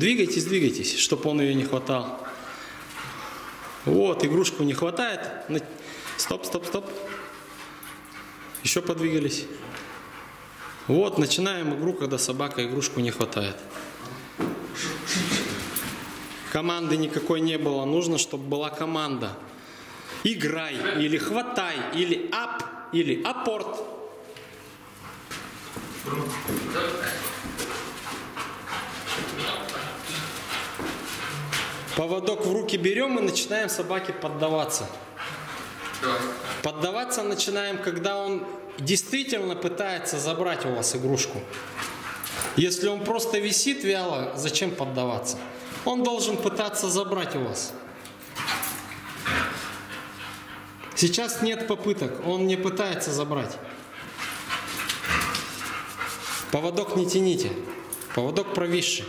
Двигайтесь, двигайтесь, чтобы он ее не хватал. Вот, игрушку не хватает. Стоп, стоп, стоп. Еще подвигались. Вот, начинаем игру, когда собака игрушку не хватает. Команды никакой не было. Нужно, чтобы была команда. Играй, или хватай, или ап, или апорт. Поводок в руки берем и начинаем собаке поддаваться. Поддаваться начинаем, когда он действительно пытается забрать у вас игрушку. Если он просто висит вяло, зачем поддаваться? Он должен пытаться забрать у вас. Сейчас нет попыток, он не пытается забрать. Поводок не тяните, поводок провисший.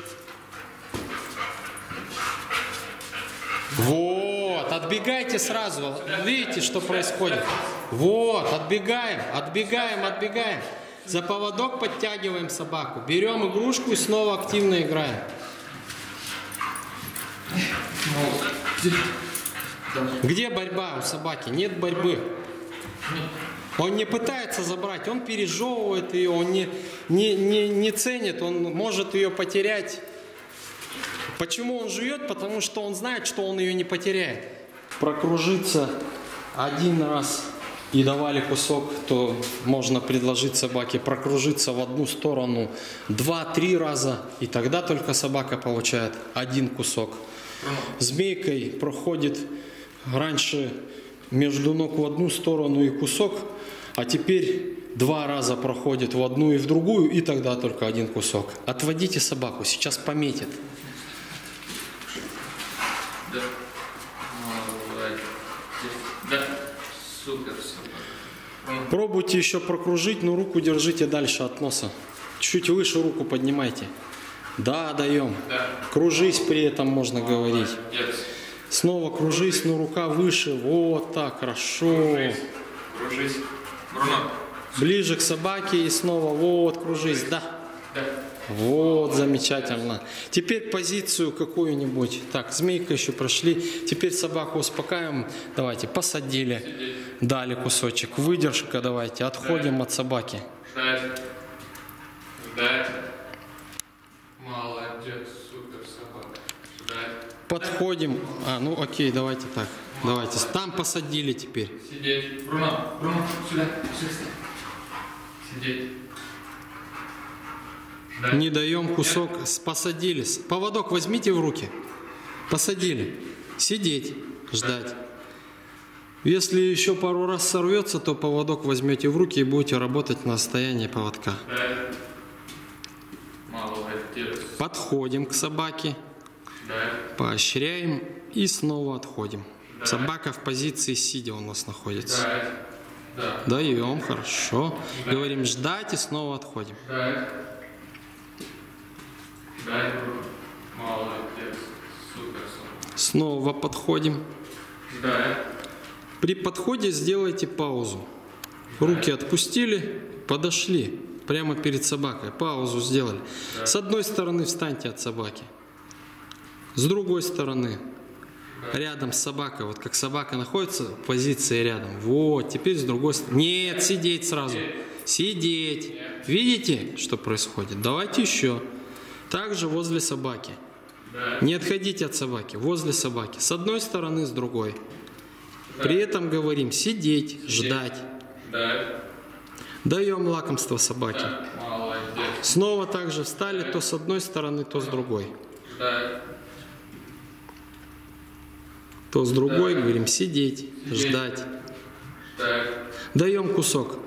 Вот, отбегайте сразу. Видите, что происходит? Вот, отбегаем, отбегаем, отбегаем. За поводок подтягиваем собаку. Берем игрушку и снова активно играем. Где борьба у собаки? Нет борьбы. Он не пытается забрать, он пережевывает ее, он не, не, не, не ценит, он может ее потерять. Почему он жует? Потому что он знает, что он ее не потеряет. Прокружиться один раз и давали кусок, то можно предложить собаке прокружиться в одну сторону два-три раза, и тогда только собака получает один кусок. Змейкой проходит раньше между ног в одну сторону и кусок, а теперь два раза проходит в одну и в другую, и тогда только один кусок. Отводите собаку, сейчас пометит. Да. Молодец. Да. Супер собака. Пробуйте еще прокружить, но руку держите дальше от носа. Чуть выше руку поднимайте. Да, даем. Да. Кружись при этом, можно говорить. Молодец. Снова кружись, но рука выше. Вот так, хорошо. Кружись. Кружись. Бруно. Ближе к собаке и снова вот, кружись. Да. Да. Вот, замечательно. Теперь позицию какую-нибудь. Так, змейка еще прошли. Теперь собаку успокаиваем. Давайте, посадили. Дали кусочек. Выдержка давайте. Отходим от собаки. Ждать. Ждать. Молодец. Супер собака. Ждать. Подходим. А, ну окей, давайте так. Давайте. Там посадили теперь. Сидеть. Бруно. Бруно. Сюда. Сюда. Сидеть. Ждать. Не даем кусок. Посадили. Поводок возьмите в руки. Посадили. Сидеть. Ждать. Если еще пару раз сорвется, то поводок возьмете в руки и будете работать на расстоянии поводка. Подходим к собаке, поощряем и снова отходим. Собака в позиции сидя у нас находится. Да. Даем, хорошо. Говорим ждать и снова отходим. Снова подходим. Ждать. При подходе сделайте паузу. Руки отпустили, подошли прямо перед собакой. Паузу сделали. С одной стороны встаньте от собаки. С другой стороны рядом с собакой. Вот как собака находится в позиции рядом. Вот, теперь с другой стороны. Нет, сидеть сразу. Сидеть. Видите, что происходит? Давайте еще. Также возле собаки. Не отходите от собаки, возле собаки. С одной стороны, с другой. При этом говорим сидеть, ждать. Даем лакомство собаке. Снова также встали то с одной стороны, то с другой. То с другой говорим сидеть, ждать. Ждать. Даем кусок.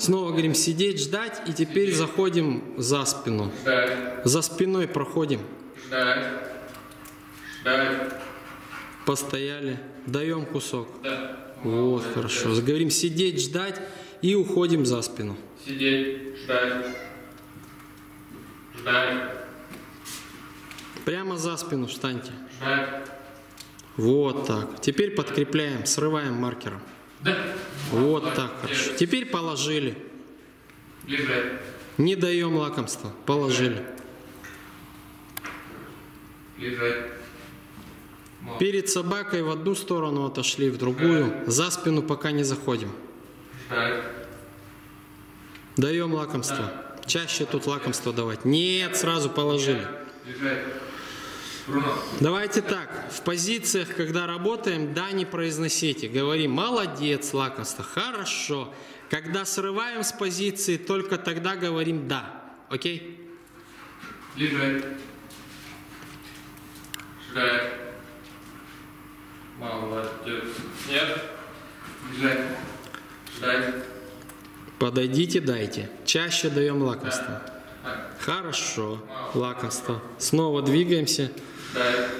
Снова говорим сидеть, ждать. И теперь заходим за спину. За спиной проходим. Постояли. Даем кусок. Вот, хорошо. Говорим сидеть, ждать. И уходим за спину. Сидеть. Ждать. Ждать. Прямо за спину встаньте. Ждать. Вот так. Теперь подкрепляем, срываем маркером. Да. Вот так, хорошо. Теперь положили. Лежать. Не даем лакомства. Положили. Лежать. Перед собакой в одну сторону отошли, в другую. За спину пока не заходим. Ждать. Даем лакомство. Чаще тут лакомство давать. Нет, сразу положили. Лежать. Давайте так, в позициях, когда работаем, да, не произносите. Говорим, молодец, лакомство, хорошо. Когда срываем с позиции, только тогда говорим да. Окей? Лежать. Ждать. Молодец. Нет. Лежать. Ждать. Подойдите, дайте. Чаще даем лакомство. Так. Хорошо, лакомство. Снова двигаемся. Ждать.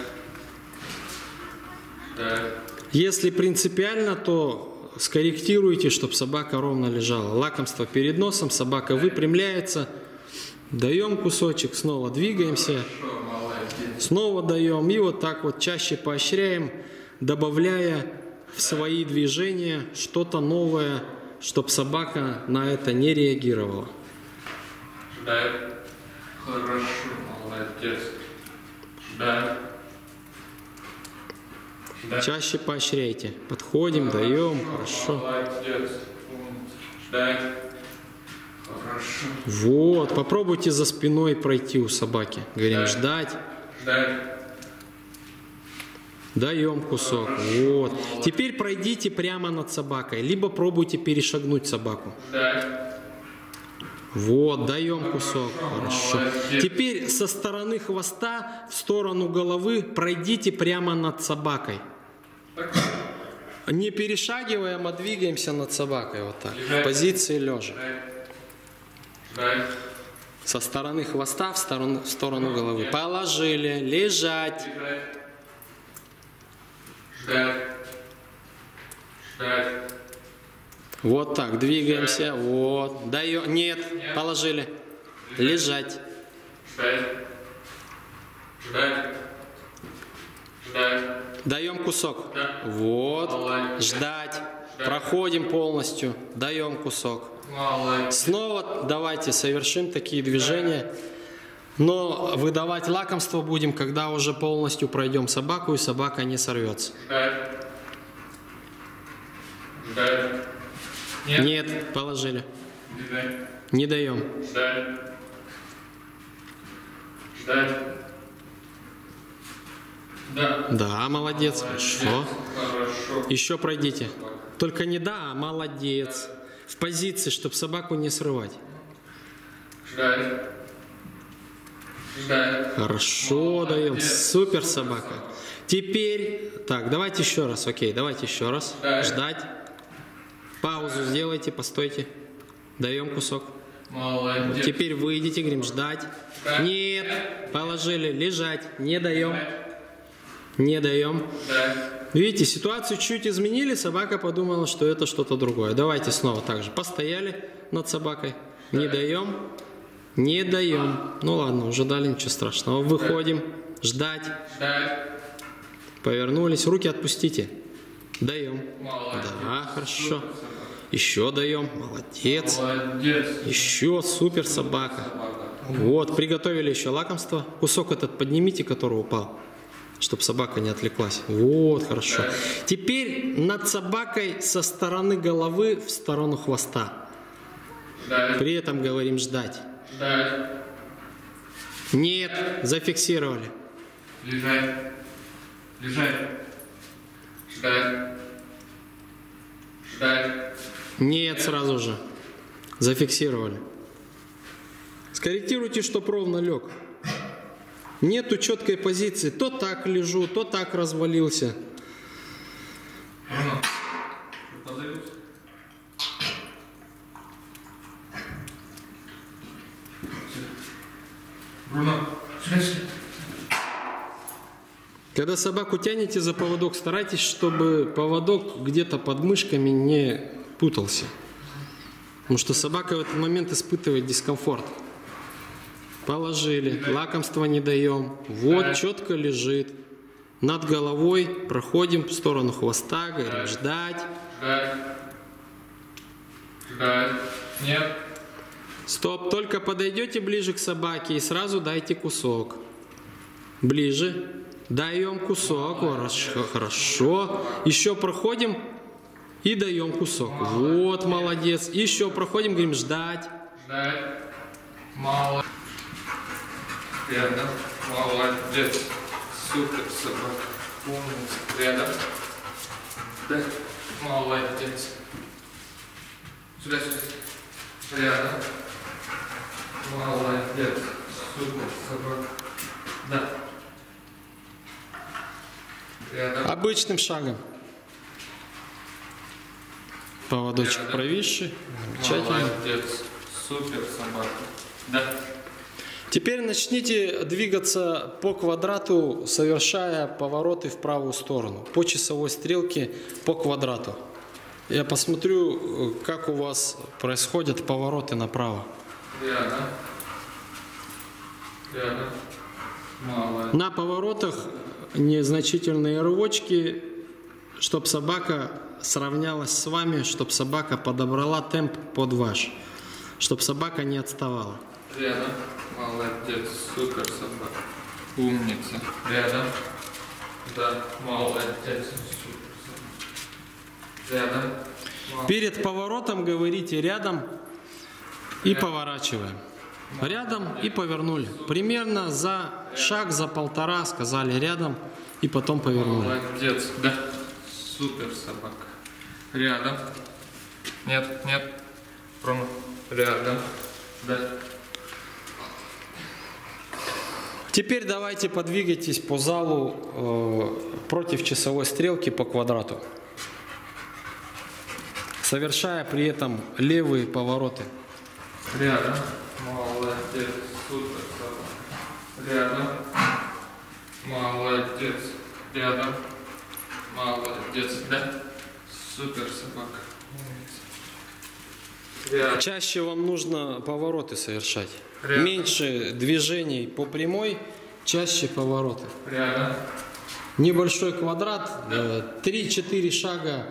Ждать. Если принципиально, то скорректируйте, чтобы собака ровно лежала. Лакомство перед носом, собака выпрямляется. Даем кусочек, снова двигаемся. Снова даем. И вот так вот чаще поощряем, добавляя в свои движения что-то новое, чтобы собака на это не реагировала. Хорошо, молодец. Ждать. Ждать. Чаще поощряйте. Подходим, даем, хорошо. Молодец. Ждать. Хорошо. Вот, попробуйте за спиной пройти у собаки. Говорим, ждать, Ждать. даем кусок. Вот. Теперь пройдите прямо над собакой, либо пробуйте перешагнуть собаку. Ждать. Вот, даем кусок. Хорошо. Теперь со стороны хвоста в сторону головы пройдите прямо над собакой. Не перешагиваем, а двигаемся над собакой вот так. Позиции лежа. Со стороны хвоста в сторону, в сторону головы. Положили. Лежать. Ждать. Ждать. Вот так, двигаемся. Вот. Даем. Нет, положили. Лежать. Даем кусок. Вот. Ждать. Проходим полностью. Даем кусок. Снова давайте совершим такие движения. Но выдавать лакомство будем, когда уже полностью пройдем собаку, и собака не сорвется. Ждать. Ждать. Нет. Нет, положили. Ждать. Не даем. Ждать. Ждать. Да. Да, молодец. Хорошо. Хорошо. Еще пройдите. Только не да, а молодец. В позиции, чтобы собаку не срывать. Ждать. Ждать. Хорошо даем. Супер собака. Теперь, так, давайте еще раз, окей, давайте еще раз. Да. Ждать. Паузу сделайте, постойте. Даем кусок. Молодец. Теперь выйдите, говорим, ждать. Да. Нет, положили, лежать. Не даем. Не даем. Ждать. Видите, ситуацию чуть изменили, собака подумала, что это что-то другое. Давайте снова так же. Постояли над собакой. Не даем. Не даем. Ну ладно, уже дали, ничего страшного. Выходим. Ждать. Ждать. Повернулись. Руки отпустите. Даем. Молодец. Да, хорошо. Еще даем. Молодец. Молодец. Еще супер собака. Вот, приготовили еще лакомство. Кусок этот поднимите, который упал, чтобы собака не отвлеклась. Вот, хорошо. Теперь над собакой со стороны головы в сторону хвоста. При этом говорим ждать. Ждать. Нет, зафиксировали. Лежать. Лежать. Ждать. Ждать. Нет, сразу же. Зафиксировали. Скорректируйте, чтоб ровно лег. Нету четкой позиции. То так лежу, то так развалился. Бруно. Позовите. Бруно. Сюда, сюда. Когда собаку тянете за поводок, старайтесь, чтобы поводок где-то под мышками не путался. Потому что собака в этот момент испытывает дискомфорт. Положили, лакомства не даем. Вот, четко лежит. Над головой проходим в сторону хвоста, говорим ждать. Ждать. Ждать. Нет. Стоп, только подойдете ближе к собаке и сразу дайте кусок. Ближе. Даем кусок. Хорошо. Еще проходим и даем кусок. Вот, молодец. Еще проходим, говорим ждать. Ждать. Мало. Рядом. Молодец. Супер собака. Умница. Рядом. Да. Молодец. Сюда, сюда. Рядом. Молодец. Супер собака. Да. Обычным шагом. Поводочек Рядом. провисший. Замечательно. Молодец. Супер собака. Да. Теперь начните двигаться по квадрату, совершая повороты в правую сторону. По часовой стрелке по квадрату. Я посмотрю, как у вас происходят повороты направо. Рядом. Молодец. На поворотах незначительные рывочки, чтобы собака сравнялась с вами, чтобы собака подобрала темп под ваш, чтобы собака не отставала. Рядом. Молодец. Супер собака. Умница. Рядом. Да. Молодец. Супер собака. Рядом. Мол- Перед поворотом говорите рядом и поворачиваем. Рядом и повернули. Примерно за шаг, за полтора сказали рядом и потом повернули. Молодец. Да. Супер собака. Рядом. Нет, нет. Рома. Рядом. Да. Теперь давайте подвигайтесь по залу э, против часовой стрелки по квадрату, совершая при этом левые повороты. Рядом. Молодец. Супер. Рядом. Молодец. Рядом. Молодец. Да. Супер собака. Рядом. Чаще вам нужно повороты совершать. Рядом. Меньше движений по прямой, чаще повороты. Рядом. Небольшой квадрат, э, 3-4 шага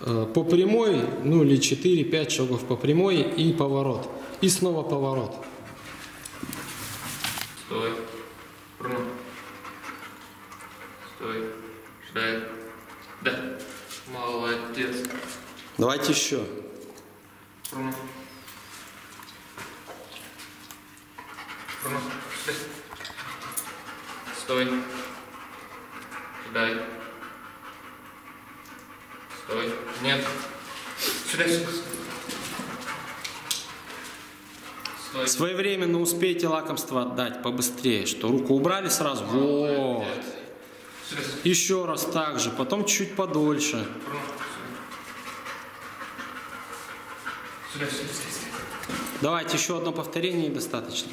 э, по прямой, ну или 4-5 шагов по прямой и поворот. И снова поворот. Стой. Руно. Стой. Ждай. Да. Молодец. Давайте еще. Руно. Руно. Стой. Стой. Ждай. Стой. Нет. Сюда, сюда. Стой. Своевременно успейте лакомство отдать побыстрее, что руку убрали сразу. Вот. Еще раз так же, потом чуть подольше. Давайте еще одно повторение и достаточно.